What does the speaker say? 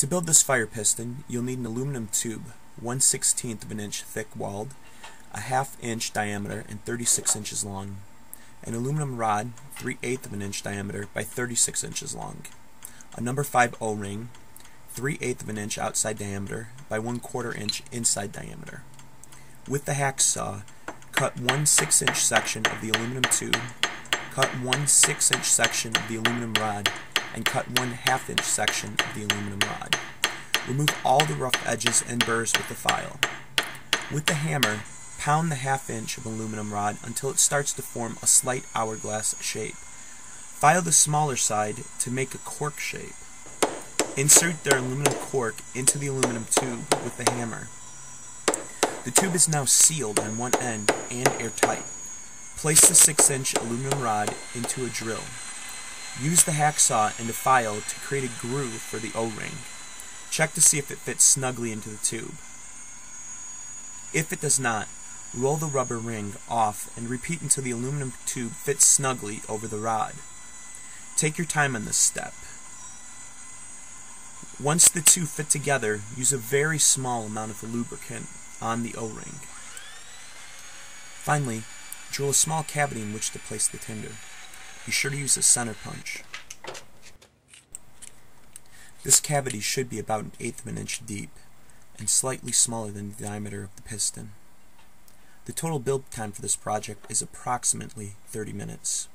To build this fire piston, you'll need an aluminum tube, 1 16th of an inch thick walled, a half inch diameter and 36 inches long, an aluminum rod, 3 8 of an inch diameter by 36 inches long, a number 5 O-ring, 3 8 of an inch outside diameter by 1 quarter inch inside diameter. With the hacksaw, cut one 6 inch section of the aluminum tube, cut one 6 inch section of the aluminum rod, and cut one half inch section of the aluminum rod. Remove all the rough edges and burrs with the file. With the hammer, pound the half inch of aluminum rod until it starts to form a slight hourglass shape. File the smaller side to make a cork shape. Insert the aluminum cork into the aluminum tube with the hammer. The tube is now sealed on one end and airtight. Place the 6 inch aluminum rod into a drill. Use the hacksaw and a file to create a groove for the O-ring. Check to see if it fits snugly into the tube. If it does not, roll the rubber ring off and repeat until the aluminum tube fits snugly over the rod. Take your time on this step. Once the two fit together, use a very small amount of lubricant on the O-ring. Finally, drill a small cavity in which to place the tinder. Be sure to use a center punch. This cavity should be about an eighth of an inch deep and slightly smaller than the diameter of the piston. The total build time for this project is approximately 30 minutes.